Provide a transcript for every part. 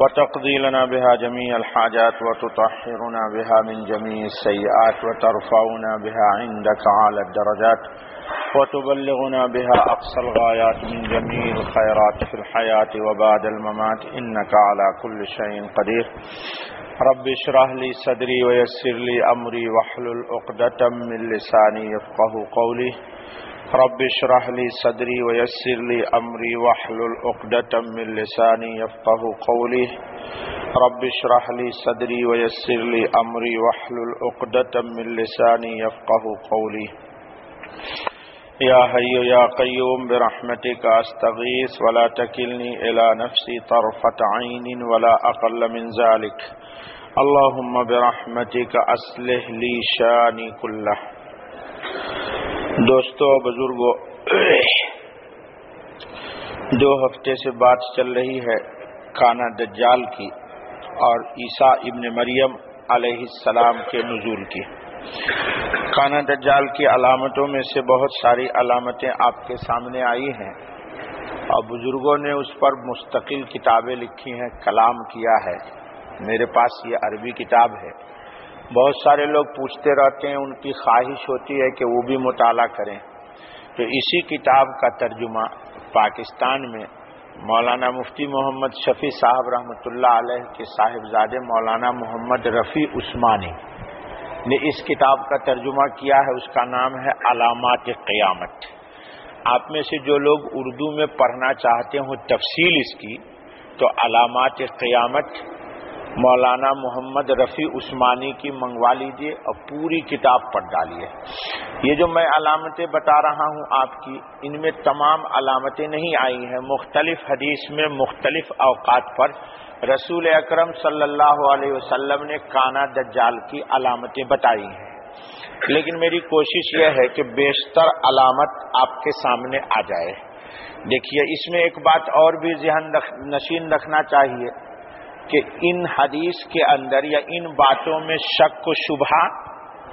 वल आफात वतक़दी लना बिहा जमी अल हाजात व तुतहिरुना बिहा मिन जमी सय्यात व तरफाउना बिहा इंदक आला दरजात वतुबल्लिगुना बिहा अक़सल गायात मिन जमील खैरात फिल हयात व बादल ममात इन्नक अला कुल्ल शैइन कदीर रब इशराह ली सदरी वयस्सिर ली अमरी वहलुल उक़दतम मिन लिसानी यफ़क़हू क़ौली रब इशराह ली सदरी वयस्सिर ली अमरी वहलुल उक़दतम मिन लिसानी यफ़क़हू क़ौली रब इशराह ली सदरी वयस्सिर ली अमरी वहलुल उक़दतम मिन लिसानी यफ़क़हू क़ौली या हय्यु या क़य्यूम बिरहमतिक अस्तगीस वला तकिलनी इला नफ्सी तरफत ऐनिन वला अक़ल्ल मिन ज़ालिक दोस्तों, बुज़ुर्गों, दो हफ़्ते से बात चल रही है काना दज्जाल की और ईसा इब्न मरियम अलैहिस्सलाम के नजूल की। काना दज्जाल की अलामतों में से बहुत सारी अलामतें आपके सामने आई हैं और बुज़ुर्गों ने उस पर मुस्तकिल किताबें लिखी हैं, कलाम किया है। मेरे पास ये अरबी किताब है। बहुत सारे लोग पूछते रहते हैं, उनकी ख्वाहिश होती है कि वो भी मुताला करें। तो इसी किताब का तर्जुमा पाकिस्तान में मौलाना मुफ्ती मोहम्मद शफी साहब रहमतुल्लाह अलैह के साहिबजादे मौलाना मोहम्मद रफ़ी उस्मानी ने इस किताब का तर्जुमा किया है, उसका नाम है अलामत क़यामत। आप में से जो लोग उर्दू में पढ़ना चाहते हो तफसील इसकी तो अलामात क़यामत मौलाना मोहम्मद रफ़ी उस्मानी की मंगवा लीजिए और पूरी किताब पढ़ डालिए। ये जो मैं अलामतें बता रहा हूँ आपकी, इनमें तमाम अलामतें नहीं आई हैं। मुख्तलिफ़ हदीस में मुख्तलिफ़ अवकात पर रसूल अकरम वसल्लम ने काना दज्जाल की अलामतें बताई हैं। लेकिन मेरी कोशिश यह है कि बेशतर अलामत आपके सामने आ जाए। देखिए, इसमें एक बात और भी जहन नशीन रखना चाहिए। कि इन हदीस के अंदर या इन बातों में शक को शुभा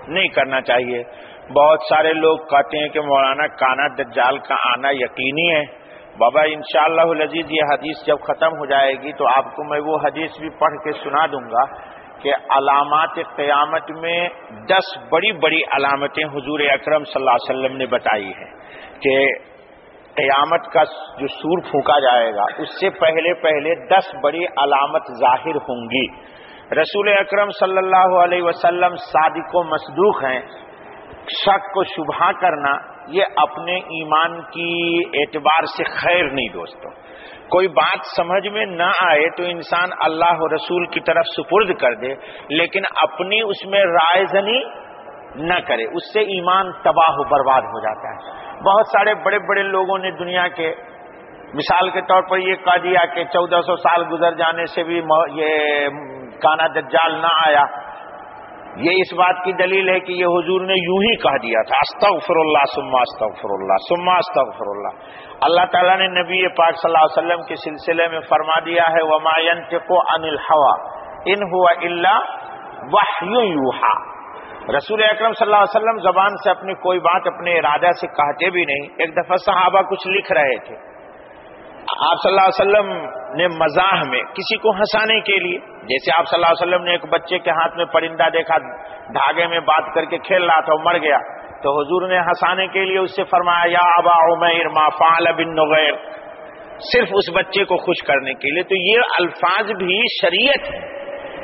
नहीं करना चाहिए। बहुत सारे लोग कहते हैं कि मौलाना काना दज्जाल का आना यकीनी है। बाबा इंशाल्लाह लजीज, ये हदीस जब खत्म हो जाएगी तो आपको मैं वो हदीस भी पढ़ के सुना दूँगा कि अलामत क़यामत में दस बड़ी बड़ी अलामतें हुजूर अकरम वसल्लम ने बताई हैं कि क़यामत का जो सूर फूका जाएगा, उससे पहले पहले दस बड़ी अलामत ज़ाहिर होंगी। रसूल अकरम सल्लल्लाहु अलैहि वसल्लम सादिको मसदूक हैं। शक को शुभा करना, ये अपने ईमान की एतबार से खैर नहीं दोस्तों। कोई बात समझ में न आए तो इंसान अल्लाह रसूल की तरफ़ सुपुर्द कर दे, लेकिन अपनी उसमें रायजनी न करे। उससे ईमान तबाह बर्बाद हो जाता है। बहुत सारे बड़े बड़े लोगों ने दुनिया के, मिसाल के तौर पर ये कह दिया कि 1400 साल गुजर जाने से भी ये काना दज्जाल ना आया। ये इस बात की दलील है कि ये हुजूर ने यूँ ही कह दिया था, अस्तगफिरुल्लाह, सुम्मा अस्तगफिरुल्लाह सुम्मा अस्तगफिरुल्लाह। अल्लाह ताला ने नबी पाक सल्लल्लाहु अलैहि वसल्लम के सिलसिले में फरमा दिया है वमायंतिको अनिल हवा, इन हुआ इल्ला यूहा। रसूल अकरम सल्लल्लाहु जबान से अपनी कोई बात अपने इरादा से कहते भी नहीं। एक दफ़ा सहाबा कुछ लिख रहे थे। आप सल्लल्लाहु अलैहि वसल्लम ने मजाह में किसी को हंसाने के लिए, जैसे आप सल्लल्लाहु अलैहि वसल्लम ने एक बच्चे के हाथ में परिंदा देखा, धागे में बात करके खेल रहा था, वो मर गया। तो हजूर ने हंसाने के लिए उससे फरमाया, या अबा उमैर मा फाल बिन नुगैर। सिर्फ़ उस बच्चे को खुश करने के लिए। तो ये अल्फाज भी शरीयत है।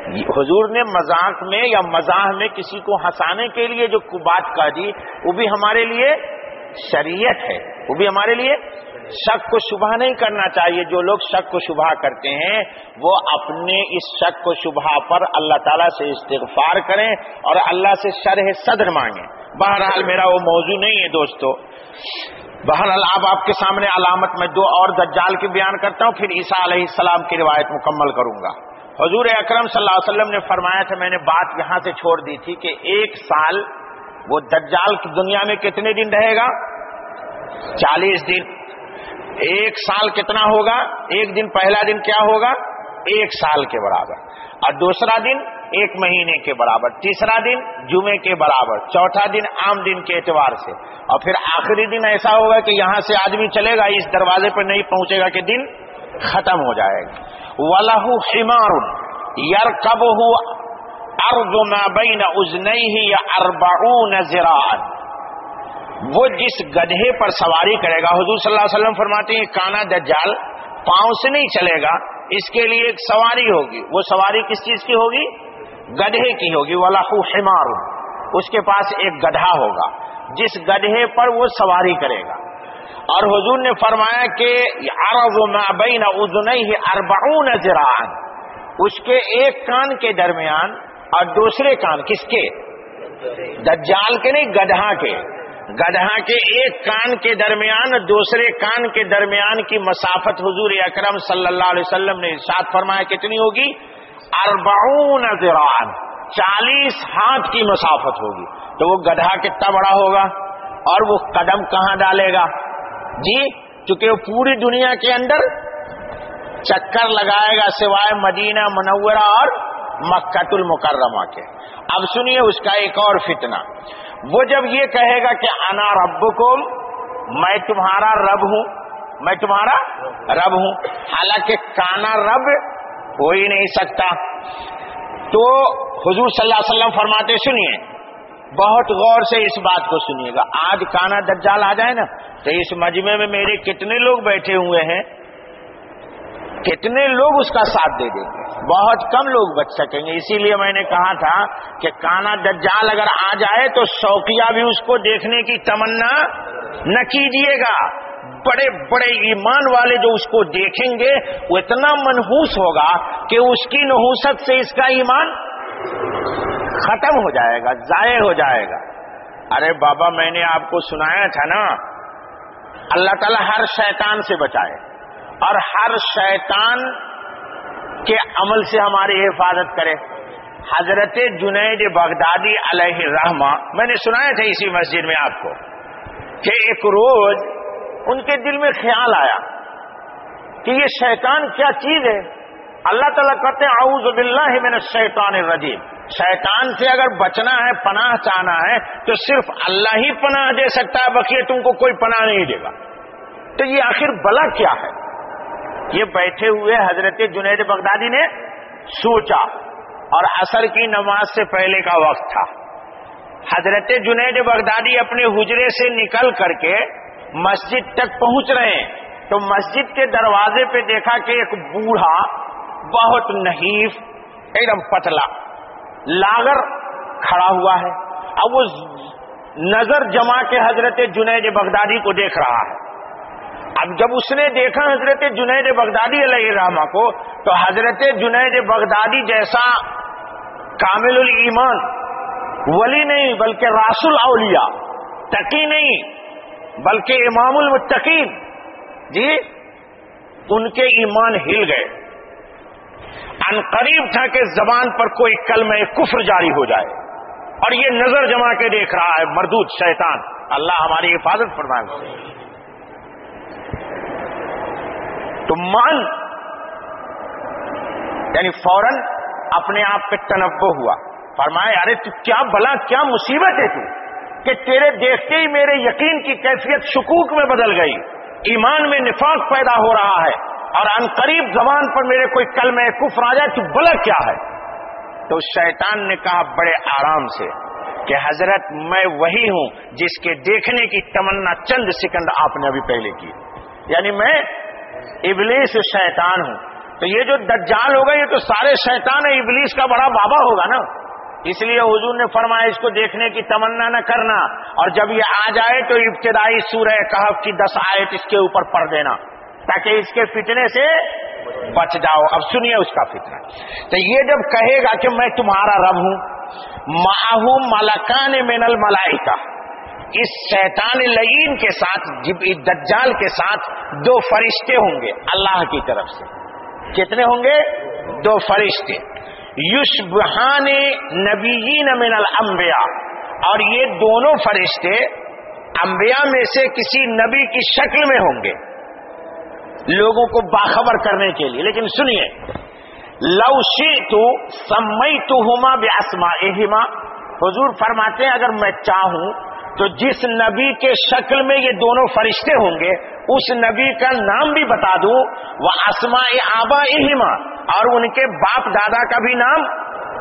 हुजूर ने मज़ाक में या मज़ाक में किसी को हंसाने के लिए जो बात कह दी, वो भी हमारे लिए शरीयत है। वो भी हमारे लिए शक को शुभा नहीं करना चाहिए। जो लोग शक को शुभा करते हैं, वो अपने इस शक को शुभा पर अल्लाह ताला से इस्तेगफार करें और अल्लाह से शरह सदर मांगे। बहरहाल मेरा वो मौजू नहीं है दोस्तों। बहरहाल अब आपके सामने अलामत में दो और दज्जाल के बयान करता हूँ, फिर ईसा सलाम की रिवायत मुकम्मल करूँगा। हजूर अकरम वसल्लम ने फरमाया था, मैंने बात यहाँ से छोड़ दी थी कि एक साल, वो दज्जाल की दुनिया में कितने दिन रहेगा? चालीस दिन। एक साल कितना होगा? एक दिन पहला दिन क्या होगा? एक साल के बराबर। और दूसरा दिन एक महीने के बराबर। तीसरा दिन जुमे के बराबर। चौथा दिन आम दिन के एतवार से। और फिर आखिरी दिन ऐसा होगा कि यहाँ से आदमी चलेगा, इस दरवाजे पर नहीं पहुंचेगा कि दिन खत्म हो जाएगा। वलाहू हिमारुन यर कब हु अर्जुन उजनई ही या अरबाऊन जिरान वो जिस गधे पर सवारी करेगा, हजूर सल्लल्लाहु अलैहि वसल्लम फरमाते हैं, काना दज्जाल, पाँव से नहीं चलेगा, इसके लिए एक सवारी होगी। वो सवारी किस चीज़ की होगी? गधे की होगी। वलाहू हिमारू उसके पास एक गधा होगा। जिस गधे पर वो सवारी करेगा। और हुजूर ने फरमाया कि अरबीन उदन ही अरबाऊन जरान उसके एक कान के दरमियान और दूसरे कान किसके? दज्जाल के नहीं गधा के। गधा के एक कान के दरमियान, दूसरे कान के दरमियान की मसाफत हुजूर अकरम सल्लल्लाहु अलैहि वसल्लम ने साथ फरमाया कितनी होगी? अरबाउन जिरान चालीस हाथ की मसाफत होगी। तो वो गधा कितना बड़ा होगा? और वो कदम कहाँ डालेगा? जी क्योंकि वो पूरी दुनिया के अंदर चक्कर लगाएगा सिवाय मदीना मनवरा और मक्कतुल मुकर्रमा के। अब सुनिए उसका एक और फितना। वो जब ये कहेगा कि अना को मैं तुम्हारा रब हूँ, मैं तुम्हारा रब हूँ। हालाँकि काना रब हो ही नहीं सकता। तो हुजूर सल्लल्लाहु अलैहि वसल्लम फरमाते, सुनिए बहुत गौर से इस बात को सुनिएगा। आज काना दज्जाल आ जाए ना तो इस मजमे में मेरे कितने लोग बैठे हुए हैं? कितने लोग उसका साथ दे देंगे? बहुत कम लोग बच सकेंगे। इसीलिए मैंने कहा था कि काना दज्जाल अगर आ जाए तो शौकिया भी उसको देखने की तमन्ना न कीजिएगा। बड़े बड़े ईमान वाले जो उसको देखेंगे, वो इतना मनहूस होगा कि उसकी नहूसत से इसका ईमान खत्म हो जाएगा, जाये हो जाएगा। अरे बाबा, मैंने आपको सुनाया था ना। अल्लाह ताला हर शैतान से बचाए। और हर शैतान के अमल से हमारी हिफाजत करे। हज़रत जुनैद बगदादी रहमा, मैंने सुनाया था इसी मस्जिद में आपको, कि एक रोज उनके दिल में ख्याल आया कि ये शैतान क्या चीज़ है? अल्लाह ताला कहते हैं आउजबिल्ला मैंने शैतान रजीम। शैतान से अगर बचना है, पनाह चाहना है तो सिर्फ़ अल्लाह ही पनाह दे सकता है बखिए तुमको कोई पनाह नहीं देगा। तो ये आखिर बला क्या है? ये बैठे हुए हज़रत जुनेद बगदादी ने सोचा, और असर की नमाज़ से पहले का वक्त था। हज़रत जुनेद बगदादी अपने हुजरे से निकल करके मस्जिद तक पहुँच रहे हैं। तो मस्जिद के दरवाजे पे देखा कि एक बूढ़ा बहुत नहीफ, एकदम पतला। लागर खड़ा हुआ है। अब वो नज़र जमा के हज़रत जुनेद बगदादी को देख रहा है। अब जब उसने देखा हज़रत जुनैद बगदादी रहमा को तो हज़रत जुनैद बगदादी जैसा कामिल ईमान, वली नहीं, बल्कि रासुल अलिया तकी नहीं, बल्कि इमामुल मुत्तकीन, जी, उनके ईमान हिल गए। अनकरीब था कि जबान पर कोई कल में कुफ्र जारी हो जाए। और ये नज़र जमा के देख रहा है, मरदूत शैतान। अल्लाह हमारी हिफाजत फरमाए। तो मान, यानी फ़ौरन अपने आप पे तनब्बो हुआ। फरमाया अरे तू क्या बला, क्या मुसीबत है तू? कि तेरे देखते ही मेरे यकीन की कैफियत शकूक में बदल गई। ईमान में निफाक पैदा हो रहा है। और अनकरीब जबान पर मेरे कोई कल में कुफर आ जाए तू बला क्या है? तो शैतान ने कहा, बड़े आराम से कि हज़रत, मैं वही हूँ जिसके देखने की तमन्ना चंद सेकंड आपने अभी पहले की। यानी मैं इबलीस शैतान हूँ। तो ये जो दज्जाल होगा ये तो सारे शैतान है, इबलीस का बड़ा बाबा होगा ना। इसलिए हुजूर ने फरमाया, इसको देखने की तमन्ना न करना। और जब ये आ जाए तो इब्तदाई सूरह कहफ की दस आयत इसके ऊपर पढ़ देना। ताकि इसके फितने से बच जाओ। अब सुनिए उसका फितना। तो ये जब कहेगा कि मैं तुम्हारा रब हूँ, माहू मलकान मिनल मलाइका। इस शैतान लईन के साथ दज्जाल के साथ दो फरिश्ते होंगे, अल्लाह की तरफ़ से। कितने होंगे? दो फरिश्ते। युशबहान नबीन मिनल अम्बिया और ये दोनों फरिश्ते अंबिया में से किसी नबी की शक्ल में होंगे। लोगों को बाखबर करने के लिए। लेकिन सुनिए लवशी तू सम्मई तू हुमा ब्यासमा एहिमा हजूर फरमाते हैं, अगर मैं चाहूँ तो जिस नबी के शक्ल में ये दोनों फरिश्ते होंगे, उस नबी का नाम भी बता दूँ, वह आसमा ए आबा एहिमा और उनके बाप दादा का भी नाम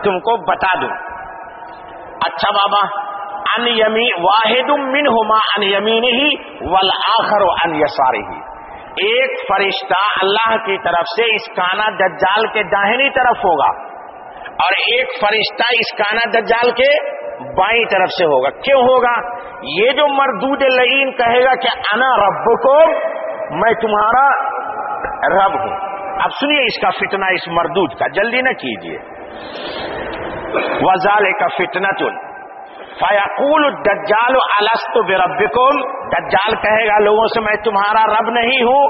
तुमको बता दूँ। अच्छा बाबा, अन यमी वाहिदुम मिन हुमा अन यमीन ही वल आखर अन यसारी ही एक फरिश्ता अल्लाह की तरफ़ से इस काना दज्जाल के दाहिनी तरफ़ होगा और एक फरिश्ता इस काना दज्जाल के बाई तरफ़ से होगा। क्यों होगा? ये जो मरदूद लईन कहेगा कि अना रब को मैं तुम्हारा रब हूँ। अब सुनिए इसका फितना इस मरदूद का। जल्दी न कीजिए। वजाल का फितना तुल फयाकुल दज्जाल अलस्त बेरबिकुम दज्जाल कहेगा लोगों से, मैं तुम्हारा रब नहीं हूँ।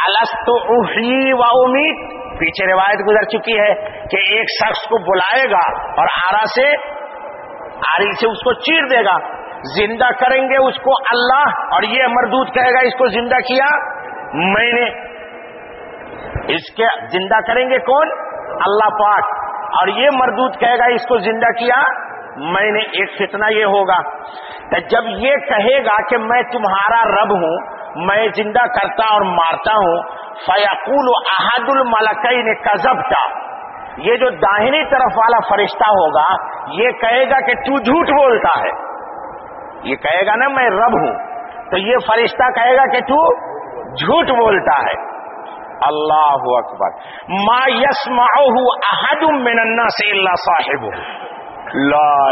अलस्त उही व उम्मीद पीछे रिवायत गुजर चुकी है कि एक शख्स को बुलाएगा और आरा से, आरी से उसको चीर देगा। ज़िंदा करेंगे उसको अल्लाह और ये मरदूत कहेगा, इसको ज़िंदा किया? मैंने। इसके ज़िंदा करेंगे कौन? अल्लाह पाक। और ये मरदूत कहेगा, इसको ज़िंदा किया? मैंने एक फितना ये होगा तो जब ये कहेगा कि मैं तुम्हारा रब हूँ, मैं ज़िंदा करता और मारता हूँ, फयाकुल अहदुल मलकई ने कजबता। ये जो दाहिनी तरफ़ वाला फरिश्ता होगा, ये कहेगा कि तू झूठ बोलता है। ये कहेगा ना, मैं रब हूँ। तो ये फरिश्ता कहेगा कि तू झूठ बोलता है। अल्लाह अकबर। मा यसमाहू अहदुम मिनन्ना से अल्लाह साहिब ला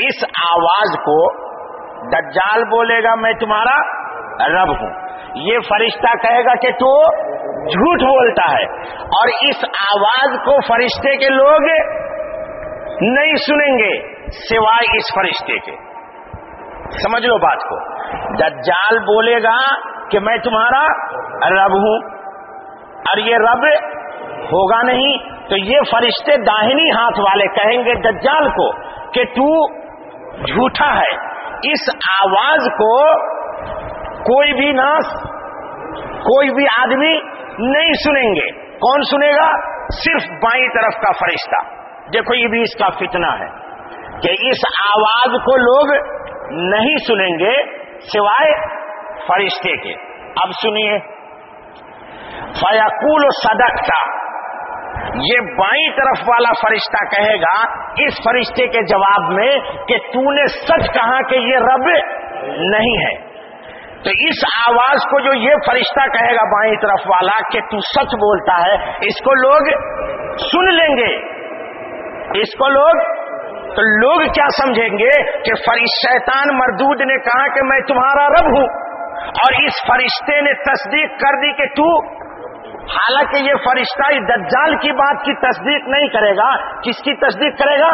इस आवाज़ को दज्जाल बोलेगा, मैं तुम्हारा रब हूँ। ये फरिश्ता कहेगा कि तू झूठ बोलता है। और इस आवाज़ को फरिश्ते के लोग नहीं सुनेंगे, सिवाय इस फरिश्ते के। समझ लो बात को। दज्जाल बोलेगा कि मैं तुम्हारा रब हूँ। और ये रब होगा नहीं तो ये फरिश्ते दाहिनी हाथ वाले कहेंगे दज्जाल को कि तू झूठा है। इस आवाज़ को कोई भी नास, कोई भी आदमी नहीं सुनेंगे। कौन सुनेगा? सिर्फ़ बाई तरफ़ का फरिश्ता। देखो ये भी इसका फितना है कि इस आवाज़ को लोग नहीं सुनेंगे सिवाय फरिश्ते के। अब सुनिए। फयाकुल सदकता। ये बाई तरफ़ वाला फरिश्ता कहेगा, इस फरिश्ते के जवाब में कि तूने सच कहा कि ये रब नहीं है। तो इस आवाज़ को जो ये फरिश्ता कहेगा बाई तरफ़ वाला कि तू सच बोलता है, इसको लोग सुन लेंगे। इसको लोग तो लोग क्या समझेंगे कि शैतान मरदूद ने कहा कि मैं तुम्हारा रब हूँ, और इस फरिश्ते ने तस्दीक कर दी कि तू हालाँकि ये फरिश्ता इस दज्जाल की बात की तस्दीक नहीं करेगा। किसकी तस्दीक करेगा?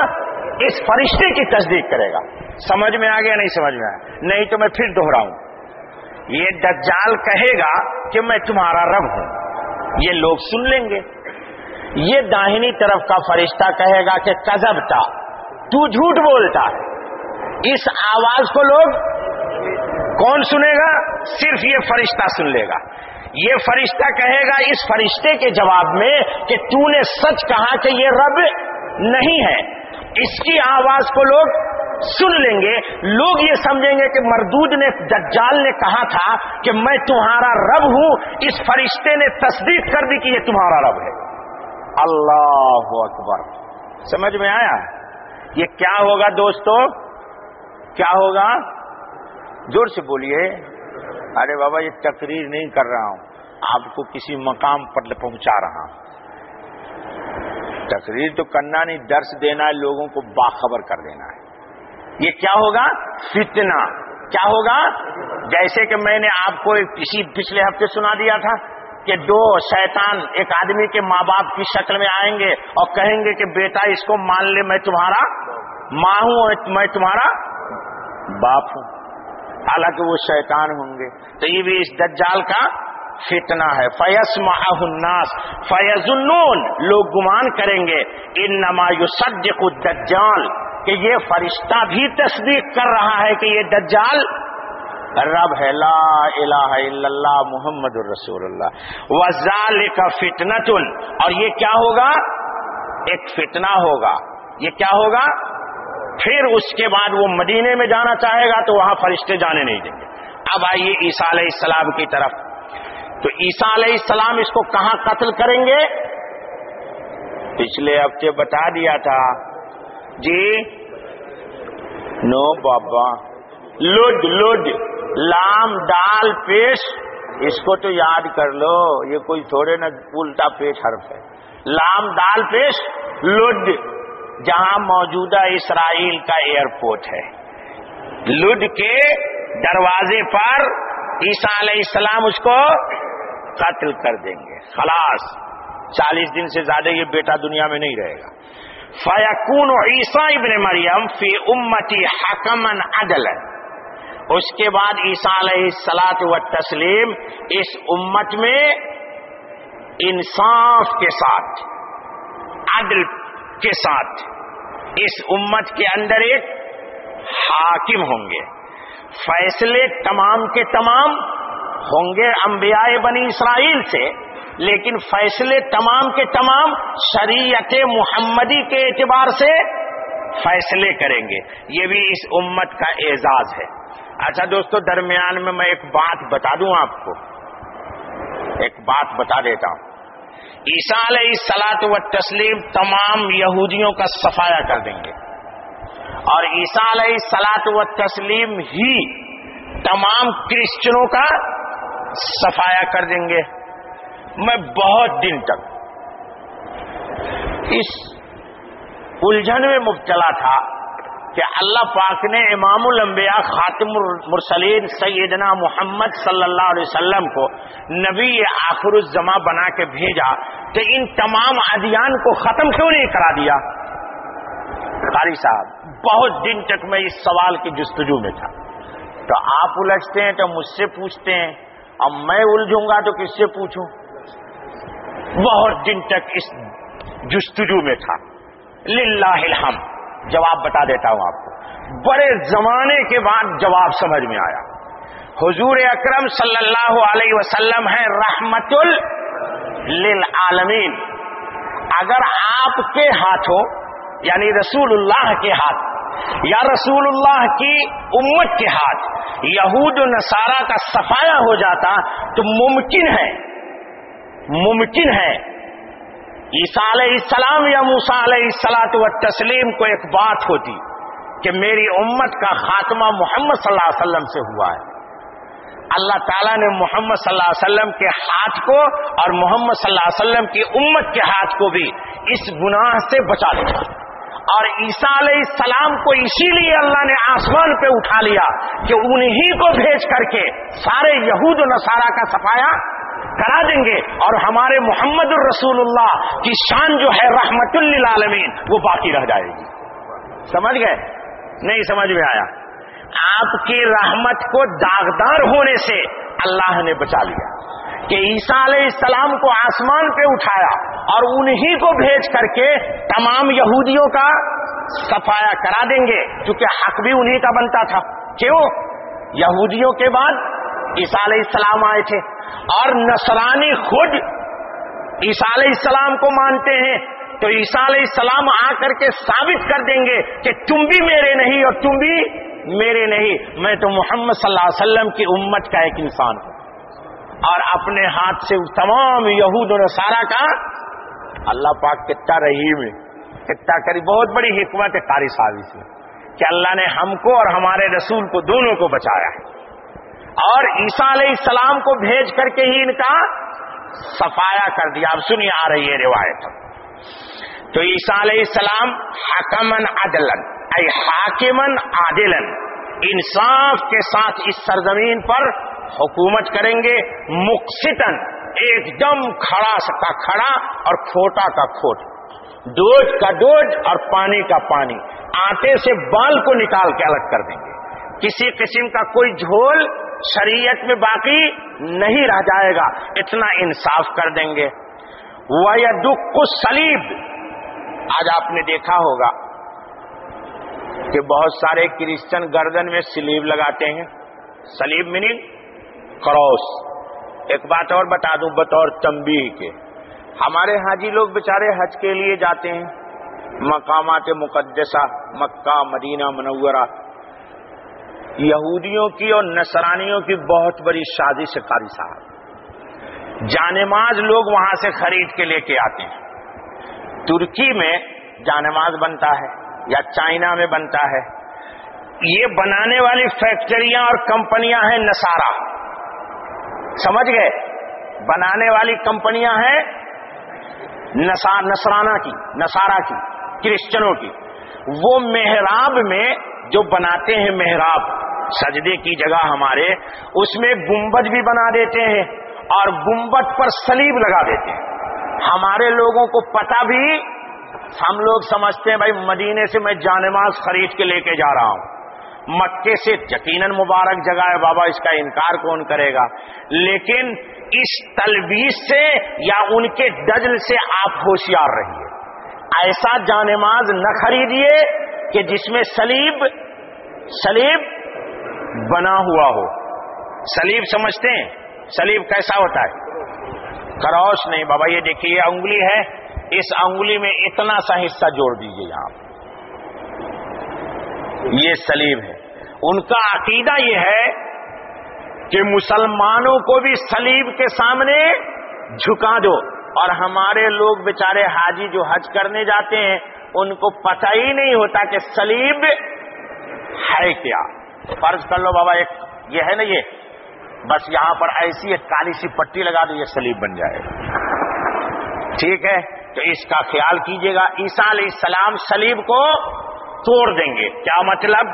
इस फरिश्ते की तस्दीक करेगा। समझ में आ गया नहीं समझ में आया? नहीं तो मैं फिर दोहराऊं। ये दज्जाल कहेगा कि मैं तुम्हारा रब हूँ। ये लोग सुन लेंगे। ये दाहिनी तरफ़ का फरिश्ता कहेगा कि कजबता तू झूठ बोलता इस आवाज़ को लोग कौन सुनेगा? सिर्फ़ ये फरिश्ता सुन लेगा। ये फरिश्ता कहेगा इस फरिश्ते के जवाब में कि तूने सच कहा कि ये रब नहीं है। इसकी आवाज़ को लोग सुन लेंगे। लोग ये समझेंगे कि मरदूद ने, दज्जाल ने कहा था कि मैं तुम्हारा रब हूँ। इस फरिश्ते ने तस्दीक कर दी कि ये तुम्हारा रब है। अल्लाह अकबर। समझ में आया? ये क्या होगा दोस्तों? क्या होगा? ज़ोर से बोलिए। अरे बाबा, ये तकरीर नहीं कर रहा हूँ। आपको किसी मकाम पर पहुँचा रहा हूँ। तकरीर तो करना नहीं, दर्श देना है, लोगों को बाखबर कर देना है। ये क्या होगा? फितना। क्या होगा? जैसे कि मैंने आपको किसी पिछले हफ़्ते सुना दिया था कि दो शैतान एक आदमी के माँ बाप की शक्ल में आएँगे और कहेंगे कि, बेटा, इसको मान ले, मैं तुम्हारा माँ हूँ मैं तुम्हारा बाप हूँ। हालाँकि वो शैतान होंगे। तो ये भी इस दज्जाल का फितना है। फयस महाउन्नास फयजुन्नून, लोग गुमान करेंगे इन नमायुसद्दजाल कि ये फरिश्ता भी तस्दीक कर रहा है कि ये दज्जाल रब है। ला इलाहा इल्लल्लाह मुहम्मद रसूलुल्लाह। वजाल का फितनतुन। और ये क्या होगा? एक फितना होगा। ये क्या होगा? फिर उसके बाद वो मदीने में जाना चाहेगा तो वहाँ फरिश्ते जाने नहीं देंगे। अब आइए ईसा सलाम की तरफ़। तो ईसा सलाम इसको कहाँ कत्ल करेंगे? पिछले हफ़्ते बता दिया था। जी? नो बाबा। लुड लुड। लाम, दाल, पेश। इसको तो याद कर लो। ये कोई थोड़े ना उल्टा पेश हर्फ है। लाम, दाल, पेश। लुड। जहाँ मौजूदा इसराइल का एयरपोर्ट है। लुड के दरवाजे पर ईसा इस्लाम उसको कत्ल कर देंगे। खलास, चालीस दिन से ज़्यादा ये बेटा दुनिया में नहीं रहेगा। फयकून ईसा इबन मरियम फ़ी उम्मती हकमन अदलन। उसके बाद ईसा सलात व तस्लीम इस उम्मत में इंसाफ के साथ अदल के साथ इस उम्मत के अंदर एक हाकिम होंगे। फैसले तमाम के तमाम होंगे अंबियाए बनी इसराइल से, लेकिन फैसले तमाम के तमाम शरीयत मुहम्मदी के एतबार से फैसले करेंगे। ये भी इस उम्मत का एजाज है। अच्छा दोस्तों, दरमियान में मैं एक बात बता दूँ आपको। एक बात बता देता हूँ। ईसा सलात व तस्लीम तमाम यहूदियों का सफाया कर देंगे। और ईसा सलात व तस्लीम ही तमाम क्रिश्चियनों का सफाया कर देंगे। मैं बहुत दिन तक इस उलझन में मुबतला था। कि अल्लाह पाक ने इमामुल अंबिया खातिमुर मुरसलीन सैदना मोहम्मद सल्लल्लाहु अलैहि वसल्लम को नबी आखिरुज्जमा बना के भेजा तो इन तमाम अदियान को खत्म क्यों नहीं करा दिया? कारी साहब, बहुत दिन तक मैं इस सवाल की जुस्तजू में था। तो आप उलझते हैं तो मुझसे पूछते हैं। अब मैं उलझूँगा तो किससे पूछूँ? बहुत दिन तक इस जुस्तजू में था। लिल्लाहिल जवाब बता देता हूँ आपको। बड़े जमाने के बाद जवाब समझ में आया। हुजूर अकरम सल्लल्लाहु अलैहि वसल्लम है, रहमतुल लिल आलमीन। अगर आपके हाथों, यानी रसूलुल्लाह के हाथ, या रसूलुल्लाह की उम्मत के हाथ, यहूद नसारा का सफाया हो जाता तो मुमकिन है मुमकिन है ईसा सलाम या मूसा सलात व तस्लीम को एक बात होती कि मेरी उम्मत का खात्मा मोहम्मद सल्लल्लाहु से हुआ है। अल्लाह ताला ने मोहम्मद सल्लल्लाहु के हाथ को और मोहम्मद सल्लल्लाहु की उम्मत के हाथ को भी इस गुनाह से बचा लिया। और ईसा सलाम को इसीलिए अल्लाह ने आसमान पे उठा लिया कि उन्हीं को भेज करके सारे यहूद नसारा का सफाया करा देंगे। और हमारे मोहम्मद रसूलुल्लाह की शान जो है रहमतुल्लिल आलमीन, वो बाकी रह जाएगी। समझ गए? नहीं समझ में आया। आपकी रहमत को दागदार होने से अल्लाह ने बचा लिया। कि ईसा सलाम को आसमान पे उठाया और उन्हीं को भेज करके तमाम यहूदियों का सफाया करा देंगे, क्योंकि हक भी उन्हीं का बनता था। क्यों? यहूदियों के बाद ईसा सलाम आए थे। और नसरानी खुद ईसा सलाम को मानते हैं तो ईसा सलाम आकर के साबित कर देंगे कि तुम भी मेरे नहीं और तुम भी मेरे नहीं। मैं तो मोहम्मद सल्लल्लाहु अलैहि वसल्लम की उम्मत का एक इंसान हूँ। और अपने हाथ से तमाम यहूद और सारा का अल्लाह पाक कितना रहीम है, कितना करी बहुत बड़ी हिकमत है कारी साहब इसमें कि अल्लाह ने हमको और हमारे रसूल को दोनों को बचाया है। और ईसा सलाम को भेज करके ही इनका सफाया कर दिया। अब सुनिए, आ रही है रिवायत। तो ईसा सलाम हकमन अदलन आई हाकिमन आदिलन, इंसाफ के साथ इस सरजमीन पर हुकूमत करेंगे। मुक्सितन, एकदम खड़ा का खड़ा और खोटा का खोट। डोज का डोज और पानी का पानी। आटे से बाल को निकाल के अलग कर देंगे। किसी किस्म का कोई झोल शरीयत में बाकी नहीं रह जाएगा। इतना इंसाफ कर देंगे। वह दुख को सलीब। आज आपने देखा होगा कि बहुत सारे क्रिश्चियन गर्दन में सलीब लगाते हैं। सलीब मीनिंग क्रॉस एक बात और बता दूँ, बतौर तंबी के। हमारे हाजी लोग बेचारे हज के लिए जाते हैं। मकामात मुकदसा मक्का, मदीना मनवरा यहूदियों की और नसरानियों की बहुत बड़ी शादी से कारी साहब। जानेमाज लोग वहाँ से खरीद के लेके आते हैं। तुर्की में जानेमाज बनता है या चाइना में बनता है। ये बनाने वाली फैक्ट्रियाँ और कंपनियाँ हैं नसारा। समझ गए? बनाने वाली कंपनियाँ हैं नसा, नसराना की, नसारा की, क्रिश्चियनों की। वो मेहराब में जो बनाते हैं मेहराब सजदे की जगह हमारे, उसमें गुंबद भी बना देते हैं और गुंबद पर सलीब लगा देते हैं। हमारे लोगों को पता भी, हम लोग समझते हैं, भाई मदीने से मैं जानमाज खरीद के लेके जा रहा हूँ। मक्के से यकीनन मुबारक जगह है बाबा, इसका इनकार कौन करेगा? लेकिन इस तलबीस से या उनके डजल से आप होशियार रहिए। ऐसा जानमाज न खरीदिए कि जिसमें सलीब सलीब बना हुआ हो। सलीब समझते हैं? सलीब कैसा होता है? क्रॉस नहीं, बाबा ये देखिए उंगली है, इस अंगुली में इतना सा हिस्सा जोड़ दीजिए आप ये सलीब है। उनका अकीदा यह है कि मुसलमानों को भी सलीब के सामने झुका दो और हमारे लोग बेचारे हाजी जो हज करने जाते हैं, उनको पता ही नहीं होता कि सलीब है क्या। फ़र्ज़ कर लो बाबा, एक ये है ना ये, बस यहाँ पर ऐसी एक काली सी पट्टी लगा दो, ये सलीब बन जाएगा। ठीक है? तो इसका ख्याल कीजिएगा, ईसा सलाम सलीब को तोड़ देंगे। क्या मतलब?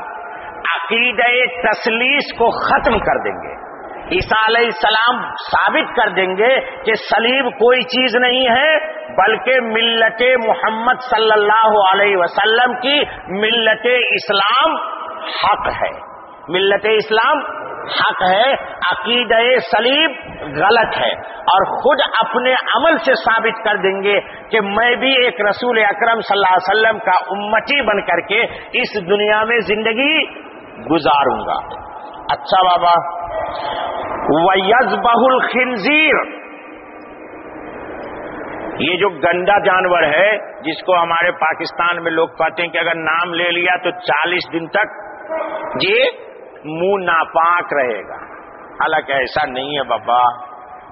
अकीद तसलीस को खत्म कर देंगे। ईसा सलाम साबित कर देंगे कि सलीब कोई चीज़ नहीं है, बल्कि मिल्लत मोहम्मद सल्लल्लाहु अलैहि वसल्लम की मिल्लत इस्लाम हक है। मिल्लत इस्लाम, हक है, अकीद सलीब गलत है। और खुद अपने अमल से साबित कर देंगे कि मैं भी एक रसूल अकरम सल्लल्लाहु अलैहि वसल्लम का उम्मती बन करके इस दुनिया में ज़िंदगी गुजारूँगा। अच्छा बाबा वयज बहुल खिंजीर। ये जो गंदा जानवर है, जिसको हमारे पाकिस्तान में लोग कहते हैं कि अगर नाम ले लिया तो 40 दिन तक ये मुँह नापाक रहेगा। हालाँकि ऐसा नहीं है बाबा।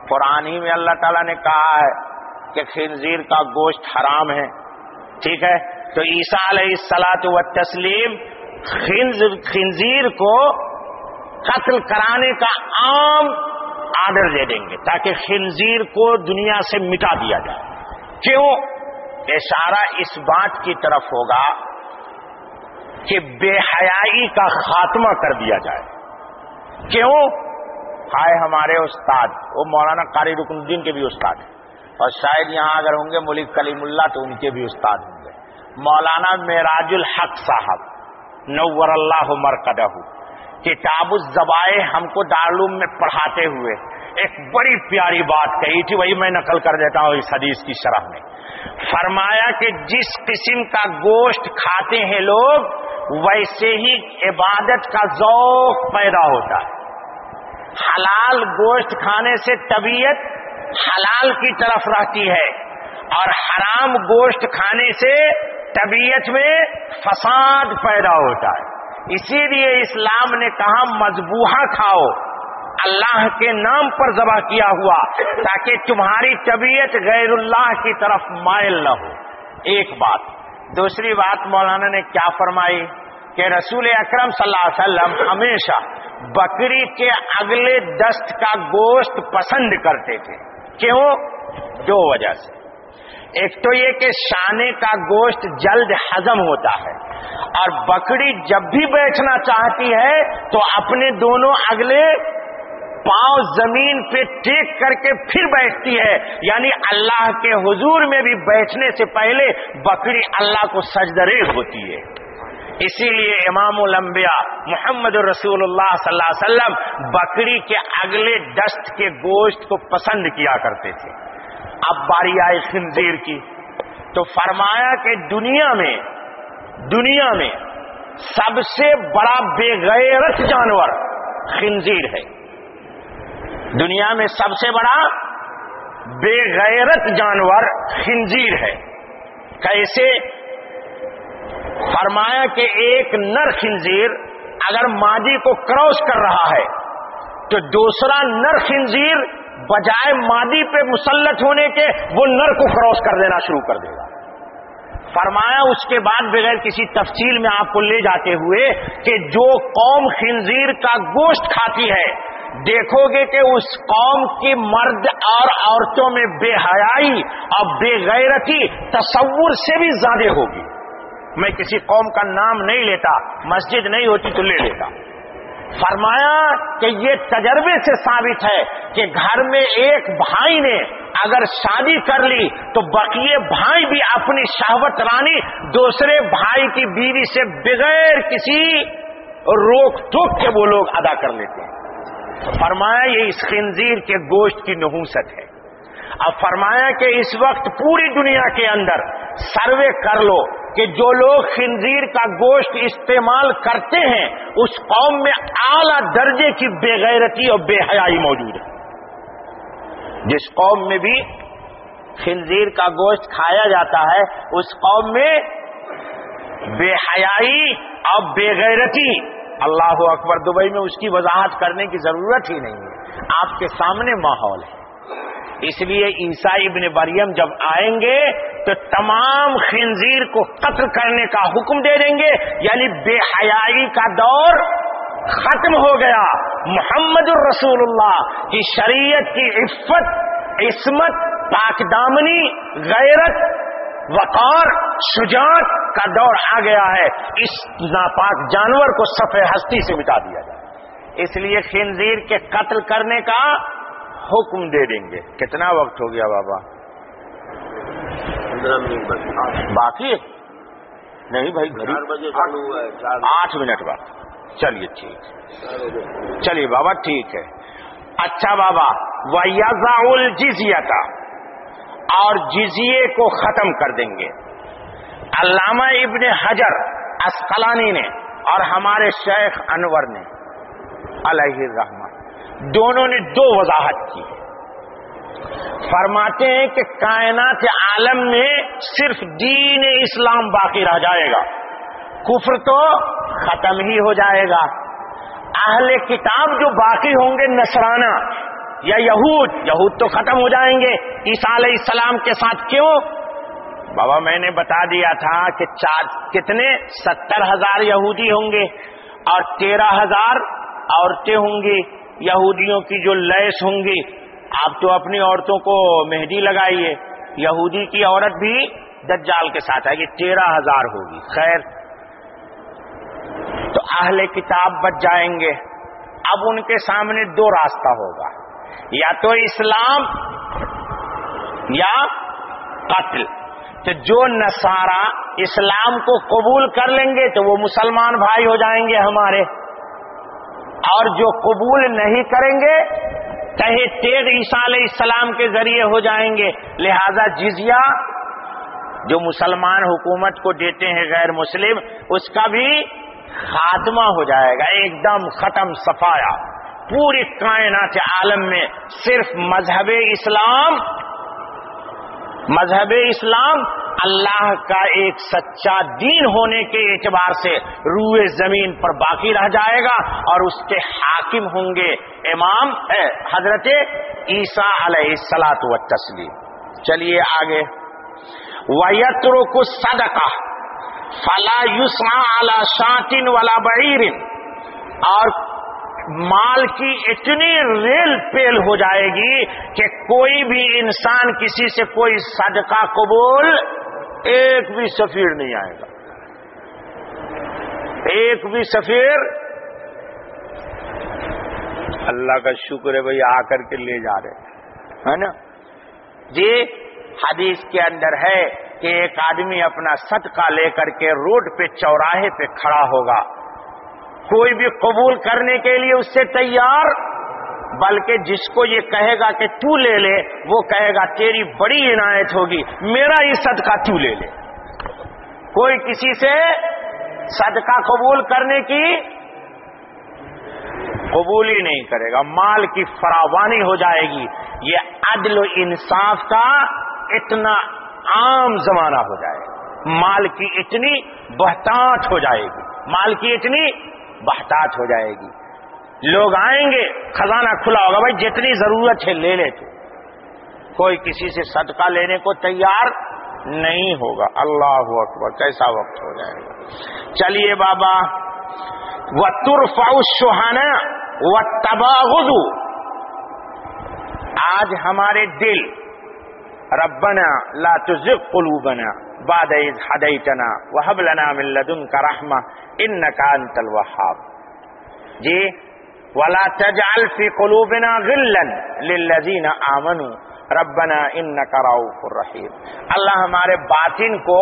कुरान ही में अल्लाह ताला ने कहा है कि खिंजीर का गोश्त हराम है। ठीक है? तो ईसा सलात व तस्लीम खिंजीर को कत्ल कराने का आम आर्डर दे देंगे, ताकि खिंजीर को दुनिया से मिटा दिया जाए। क्यों? इशारा इस बात की तरफ़ होगा कि बेहयाई का खात्मा कर दिया जाए। क्यों? हाय हमारे उस्ताद। वो मौलाना कारी रुकनुद्दीन के भी उस्ताद हैं। और शायद यहाँ अगर होंगे मुलिक कलीमुल्ला तो उनके भी उस्ताद होंगे। मौलाना मेराजुल हक साहब नवर अल्लाह मरकदहू किताब जबाए हमको दारूम में पढ़ाते हुए एक बड़ी प्यारी बात कही थी, वही मैं नकल कर देता हूँ इस हदीस की शरह में। फरमाया कि जिस किस्म का गोश्त खाते हैं लोग वैसे ही इबादत का जौक पैदा होता है। हलाल गोश्त खाने से तबीयत हलाल की तरफ़ रहती है और हराम गोश्त खाने से तबीयत में फसाद पैदा होता है। इसीलिए इस्लाम ने कहा, मजबूहा खाओ। अल्लाह के नाम पर जबा किया हुआ, ताकि तुम्हारी तबीयत गैरुल्लाह की तरफ़ मायल न हो। एक बात। दूसरी बात मौलाना ने क्या फरमाई कि रसूल अकरम सल्लल्लाहु हमेशा बकरी के अगले दस्त का गोश्त पसंद करते थे। क्यों? दो वजह से। एक तो ये कि शाने का गोश्त जल्द हजम होता है और बकरी जब भी बैठना चाहती है तो अपने दोनों अगले पाँव ज़मीन पे टेक करके फिर बैठती है। यानी अल्लाह के हुजूर में भी बैठने से पहले बकरी अल्लाह को सजदरेज होती है। इसीलिए इमाम लंबिया मोहम्मद रसूलुल्लाह सल्लल्लाहु अलैहि वसल्लम बकरी के अगले दस्त के गोश्त को पसंद किया करते थे। अब बारी आई खिंजीर की। तो फरमाया कि दुनिया में दुनिया में सबसे बड़ा बेगैरत जानवर खिंजीर है। दुनिया में सबसे बड़ा बेगैरत जानवर खिंजीर है। कैसे? फरमाया कि एक नर खिंजीर अगर मादी को क्रॉस कर रहा है तो दूसरा नर खिंजीर बजाय मादी पे मुसलत होने के वो नर को क्रॉस कर देना शुरू कर देगा। फरमाया उसके बाद बगैर किसी तफसील में आपको ले जाते हुए कि जो कौम खिंजीर का गोश्त खाती है देखोगे कि उस कौम की मर्द और औरतों में बेहयाई और बेगैरती तस्वुर से भी ज़्यादा होगी। मैं किसी कौम का नाम नहीं लेता, मस्जिद नहीं होती तो ले लेता। फरमाया कि ये तजर्बे से साबित है कि घर में एक भाई ने अगर शादी कर ली तो बकिए भाई भी अपनी शहवत रानी दूसरे भाई की बीवी से बगैर किसी रोक टोक के वो लोग अदा कर लेते हैं। फरमाया, ये इस खिंजीर के गोश्त की नहूसत है। अब फरमाया कि इस वक्त पूरी दुनिया के अंदर सर्वे कर लो कि जो लोग खिंजीर का गोश्त इस्तेमाल करते हैं, उस कौम में आला दर्जे की बेगैरती और बेहयाई मौजूद है। जिस कौम में भी खिंजीर का गोश्त खाया जाता है, उस कौम में बेहयाई और बेगैरती अल्लाह अकबर, दुबई में उसकी वजाहत करने की ज़रूरत ही नहीं है। आपके सामने माहौल है। इसलिए ईसा इबन मरियम जब आएँगे तो तमाम खिंजीर को कत्ल करने का हुक्म दे देंगे। यानी बेहयाई का दौर खत्म हो गया। मोहम्मद रसूलुल्लाह की शरीयत की इफ्फत, इसमत पाकदामनी गैरत वकार शुजात का दौर आ गया है। इस नापाक जानवर को सफे हस्ती से मिटा दिया जाए। इसलिए खिंजीर के कत्ल करने का हुक्म दे देंगे। कितना वक्त हो गया बाबा? बाकी नहीं भाई घड़ी। बजे चालू हुआ है चार आठ मिनट बाद। चलिए ठीक चलिए बाबा ठीक है। अच्छा बाबा वयाजाउल जिजियता। और जिजिए को खत्म कर देंगे। अल्लामा इब्ने हजर अस्कलानी ने और हमारे शेख अनवर ने, अलही रहमान दोनों ने दो वजाहत की। फरमाते हैं कि कायनात आलम में सिर्फ़ दीन इस्लाम बाकी रह जाएगा। कुफर तो खत्म ही हो जाएगा। अहले किताब जो बाकी होंगे, नसराना या यहूद यहूद तो खत्म हो जाएँगे। ईसा इस्लाम के साथ क्यों? बाबा, मैंने बता दिया था कि चार, कितने? सत्तर हज़ार यहूदी होंगे और तेरह हज़ार औरतें होंगी। यहूदियों की जो लैस होंगी। आप तो अपनी औरतों को मेहंदी लगाइए। यहूदी की औरत भी दज्जाल के साथ आएगी। तेरह हज़ार होगी। खैर तो अहले किताब बच जाएँगे। अब उनके सामने दो रास्ता होगा। या तो इस्लाम या कत्ल। तो जो नसारा इस्लाम को कबूल कर लेंगे तो वो मुसलमान भाई हो जाएँगे हमारे। और जो कबूल नहीं करेंगे कहे तेग ईसा इस्लाम के ज़रिए हो जाएँगे। लिहाजा जिजिया जो मुसलमान हुकूमत को देते हैं गैर मुस्लिम, उसका भी खात्मा हो जाएगा, एकदम खत्म सफाया। पूरी कायनात आलम में सिर्फ़ मज़हब इस्लाम मज़हब इस्लाम अल्लाह का एक सच्चा दीन होने के एतबार से रूए ज़मीन पर बाकी रह जाएगा और उसके हाकिम होंगे इमाम हज़रत ईसा अलैहिस्सलात व तस्लीम। चलिए आगे। वयत्रो को सदका, फला युसा अला शातिन वाला बईरिन। और माल की इतनी रेल पेल हो जाएगी कि कोई भी इंसान किसी से कोई सदका कबूल एक भी सफीर नहीं आएगा। एक भी सफीर अल्लाह का शुक्र है भाई, आकर के ले जा रहे है। ना? जी, हदीस के अंदर है कि एक आदमी अपना सदका लेकर के रोड पे चौराहे पे खड़ा होगा। कोई भी कबूल करने के लिए उससे तैयार, बल्कि जिसको ये कहेगा कि तू ले ले, वो कहेगा, तेरी बड़ी इनायत होगी, मेरा ही सदका तू ले ले। कोई किसी से सदका कबूल करने की कबूल ही नहीं करेगा। माल की फरावानी हो जाएगी। ये अदल इंसाफ का इतना आम जमाना हो जाएगा। माल की इतनी बहतात हो जाएगी। माल की इतनी बहतात हो जाएगी। लोग आएँगे, खजाना खुला होगा, भाई, जितनी ज़रूरत है ले ले तू। कोई किसी से सदका लेने को तैयार नहीं होगा। अल्लाह अकबर, कैसा वक्त हो जाएगा। चलिए बाबा व तुरफाउ सुहाना व तबागुदू आज हमारे दिल, रब्बना ला तुजिग कुलूबना, बाद हदैतना वहब लना मिन लदुनका रहमा। इन्नका अंतल वहाब जी, वला तजअल फ़ी कुलूबिना गिल्लन लिल्लजीना आमनू, रब्बना इन्नका रऊफुर रहीम। अल्लाह हमारे बातिन को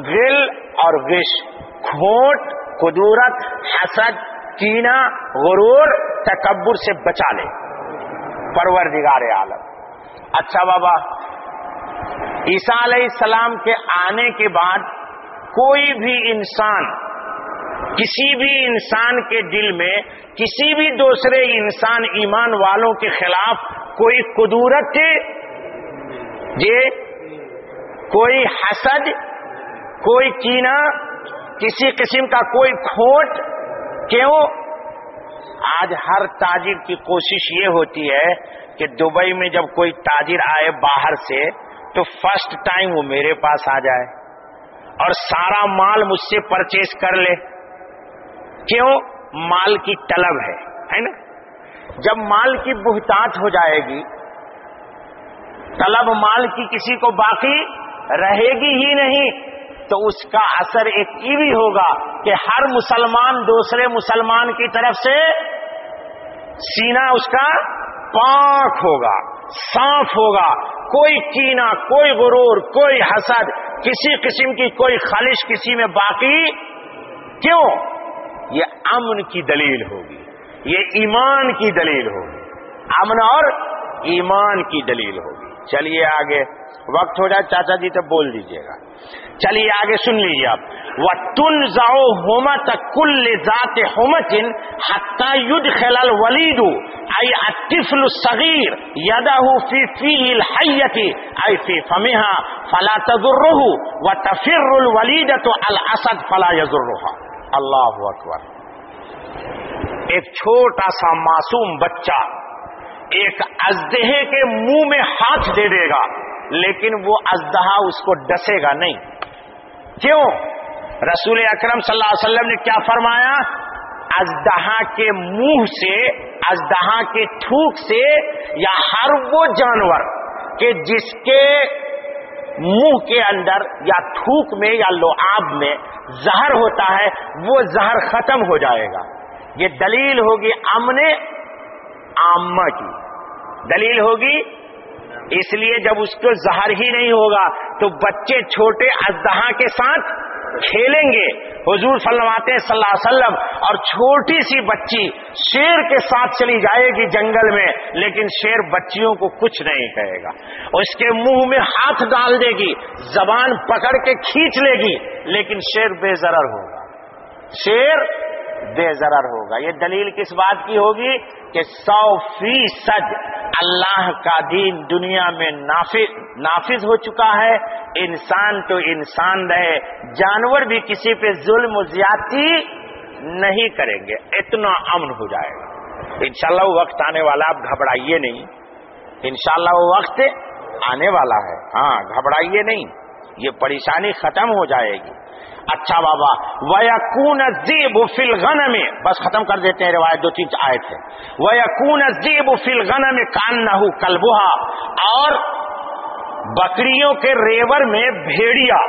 गिल और गिश खोट कुदूरत, हसद, कीना, गुरूर, तकब्बुर से बचा ले। परवरदिगार आलम। अच्छा बाबा, ईसा सलाम के आने के बाद कोई भी इंसान किसी भी इंसान के दिल में, किसी भी दूसरे इंसान, ईमान वालों के खिलाफ कोई कुदूरत ये कोई हसद, कोई कीना, किसी किस्म का कोई खोट क्यों? आज हर ताजिर की कोशिश ये होती है कि दुबई में जब कोई ताजिर आए बाहर से तो फ़र्स्ट टाइम वो मेरे पास आ जाए और सारा माल मुझसे परचेज कर ले। क्यों? माल की तलब है है ना? जब माल की बुहतात हो जाएगी, तलब माल की किसी को बाकी रहेगी ही नहीं तो उसका असर एक ये भी होगा कि हर मुसलमान दूसरे मुसलमान की तरफ़ से सीना उसका पाक होगा साफ़ होगा। कोई कीना, कोई गुरूर, कोई हसद, किसी किस्म की कोई खालिश किसी में बाकी क्यों? ये अमन की दलील होगी, ये ईमान की दलील होगी, अमन और ईमान की दलील होगी। चलिए आगे, वक्त हो जाए, चाचा जी तो बोल दीजिएगा। चलिए आगे सुन लीजिए आप। व तुन जाओ होमत कुल जात होमतिन हत्ता युद्ध खेलल वलीदू, आई अतिफल सगीर, यदाहु फ़ी फील हयति आई फ़ी फमिहा, फला तजुर्रुहु, व तफिरुल वलीदतु अल असद, फला यजुर्रुहा। अल्लाह अकबर। एक छोटा सा मासूम बच्चा एक अजदहे के मुँह में हाथ दे देगा, लेकिन वो अजदहा उसको डसेगा नहीं। क्यों? रसूल अकरम सल्लल्लाहु अलैहि वसल्लम ने क्या फरमाया? अजदहा के मुँह से अजदहा के थूक से, या हर वो जानवर के जिसके मुँह के अंदर या थूक में या लोआब में जहर होता है, वो जहर खत्म हो जाएगा। ये दलील होगी अमने आमा की। दलील होगी, इसलिए जब उसको जहर ही नहीं होगा तो बच्चे छोटे अजदहा के साथ खेलेंगे। हुजूर अलैहि वसल्लम और छोटी सी बच्ची शेर के साथ चली जाएगी जंगल में, लेकिन शेर बच्चियों को कुछ नहीं कहेगा। उसके मुँह में हाथ डाल देगी, जबान पकड़ के खींच लेगी, लेकिन शेर बेजरर होगा। शेर बेजरर होगा। ये दलील किस बात की होगी कि सौ फ़ीसद अल्लाह का दीन दुनिया में नाफिज नाफिज हो चुका है। इंसान तो इंसान रहे। जानवर भी किसी पे जुल्म, ज्यादती नहीं करेंगे। इतना अमन हो जाएगा। इंशाल्लाह वो वक्त आने वाला, आप घबराइए नहीं। इंशाल्लाह वो वक्त आने वाला है। हाँ घबराइए नहीं। ये परेशानी खत्म हो जाएगी। अच्छा बाबा, वयकून जीब फिल गन में बस खत्म कर देते हैं रिवायत, दो तीन आए थे वयकून जीब फिल गन में कान नहू कलबुहा। और बकरियों के रेवर में भेड़िया।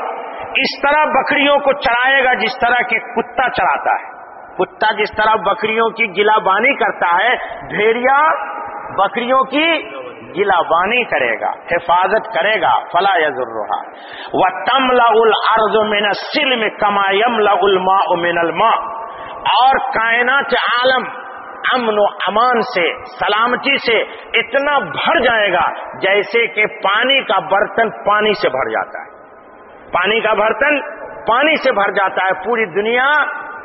इस तरह बकरियों को चराएगा जिस तरह के कुत्ता चराता है। कुत्ता जिस तरह बकरियों की गिलाबानी करता है, भेड़िया बकरियों की गिलाबानी करेगा, हिफाजत करेगा, फला यजुर्रुहा। व तमलाउल अर्ज़ मिन सिल्म कमा यमलाउल माउ मिनल मा। और कायनात आलम अमन अमान से, सलामती से इतना भर जाएगा जैसे कि पानी का बर्तन पानी से भर जाता है। पानी का बर्तन पानी से भर जाता है, पूरी दुनिया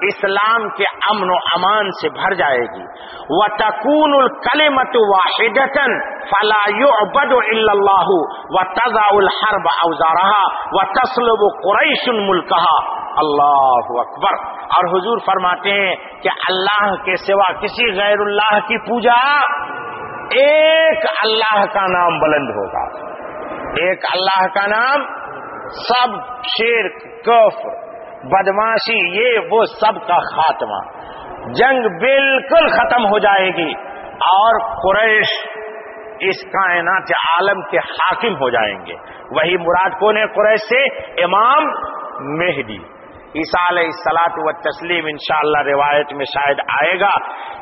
इस्लाम के अमन अमान से भर जाएगी। व तकून कलिमत वाहिदतन फला युबद इल्लल्लाहु व तजाउल हर्ब औजारहा व तस्लुब कुरैशुन मुल्कहा। अल्लाह अकबर। और हुजूर फरमाते हैं कि अल्लाह के सिवा किसी गैरुल्लाह की पूजा एक अल्लाह का नाम बुलंद होगा। एक अल्लाह का नाम सब शेर कफ बदमाशी, ये वो सब का खात्मा। जंग बिल्कुल खत्म हो जाएगी और कुरैश इस कायनात आलम के हाकिम हो जाएँगे। वही मुराद कौन है कुरैश से? इमाम मेहदी। ईसा सलात व तस्लीम इंशाला रिवायत में शायद आएगा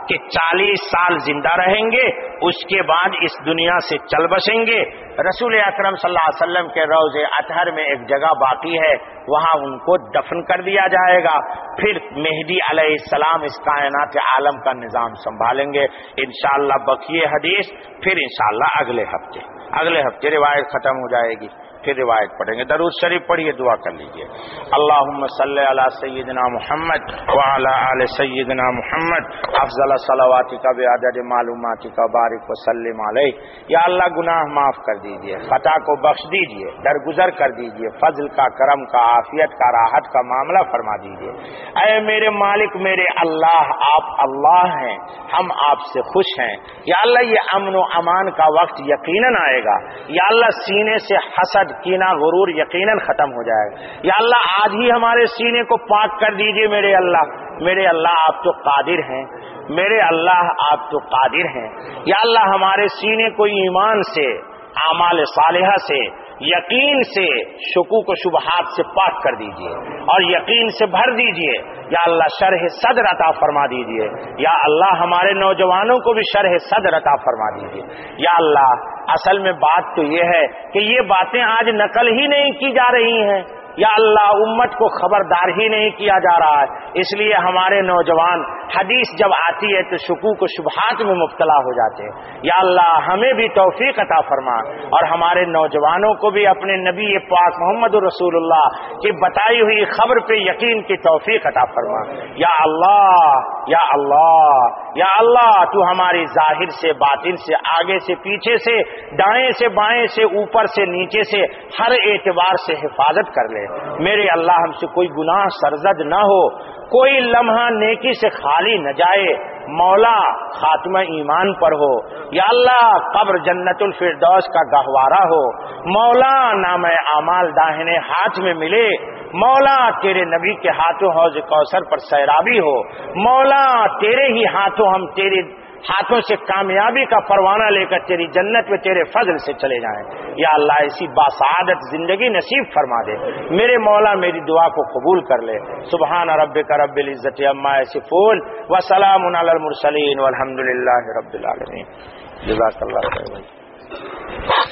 कि 40 साल ज़िंदा रहेंगे, उसके बाद इस दुनिया से चल बसेंगे। रसूल अकरम वसल्लम के रोज़े अतहर में एक जगह बाकी है, वहाँ उनको दफन कर दिया जाएगा। फिर मेहदी सलाम इस कायनात आलम का निज़ाम संभालेंगे। इनशाला बकिए हदीस, फिर इनशाला अगले हफ़्ते। अगले हफ़्ते रिवायत खत्म हो जाएगी। फिर रिवायत पढ़ेंगे। दरूद शरीफ पढ़िए, दुआ कर लीजिए। अल्लाह सल्ला सैदना मोहम्मद वाला सैदना मोहम्मद। अफजल सलावाती का बेआदद मालूमाती का बारिक वसलम या अल्लाह, गुनाह माफ़ कर दीजिए, खता को बख्श दीजिए, दरगुजर कर दीजिए, फजल का, करम का, आफियत का, राहत का मामला फरमा दीजिए। अय मेरे मालिक, मेरे अल्लाह, आप अल्लाह हैं, हम आपसे खुश हैं। या अल्लाह, ये अमन अमान का वक्त यकीनन आएगा। या अल्लाह, सीने से हसद कीना गुरूर यकीनन खत्म हो जाएगा। या अल्लाह, आज ही हमारे सीने को पाक कर दीजिए, मेरे अल्लाह। मेरे अल्लाह आप तो कादिर हैं। मेरे अल्लाह आप तो कादिर हैं। या अल्लाह, हमारे सीने को ईमान से, आमाल सालिहा से यकीन से शकू को शुभहात से पाक कर दीजिए और यकीन से भर दीजिए, या अल्लाह शरह सदर अता फरमा दीजिए, या अल्लाह हमारे नौजवानों को भी शरह सदर अता फरमा दीजिए। या अल्लाह, असल में बात तो यह है कि ये बातें आज नकल ही नहीं की जा रही हैं। या अल्लाह उम्मत को खबरदार ही नहीं किया जा रहा है। इसलिए हमारे नौजवान, हदीस जब आती है तो शुकू को शुभात में मुबतला हो जाते हैं। या अल्लाह हमें भी तौफीक अता फरमा। और हमारे नौजवानों को भी अपने नबी पाक मोहम्मद रसूलुल्लाह की बताई हुई खबर पे यकीन की तौफीक अता फरमा। या अल्लाह या अल्लाह या अल्लाह, तू हमारी ज़ाहिर से, बातिन से, आगे से, पीछे से, दाएँ से, बाएँ से, ऊपर से, नीचे से, हर एतबार से हिफाजत कर ले। मेरे अल्लाह हमसे कोई गुनाह, सरजद न हो, कोई लम्हा नेकी से खाली न जाए, मौला खात्मा ईमान पर हो, या अल्लाह कब्र जन्नतुल फिरदौस का गहवारा हो, मौला नाम अमाल दाहिने हाथ में मिले, मौला तेरे नबी के हाथों हौज कौसर पर सैराबी हो, मौला तेरे ही हाथों हम तेरे हाथों से कामयाबी का परवाना लेकर तेरी जन्नत में तेरे फजल से चले जाएँ। या अल्लाह, ऐसी बासादत ज़िंदगी नसीब फरमा दे। मेरे मौला मेरी दुआ को कबूल कर ले। सुबह रब का रब्बिल इज़्ज़त अम्मा फूल व सलाम मुरसलीन। वलहमदिल्ला रब्बिल आलमीन। जजाकल्लाह खैर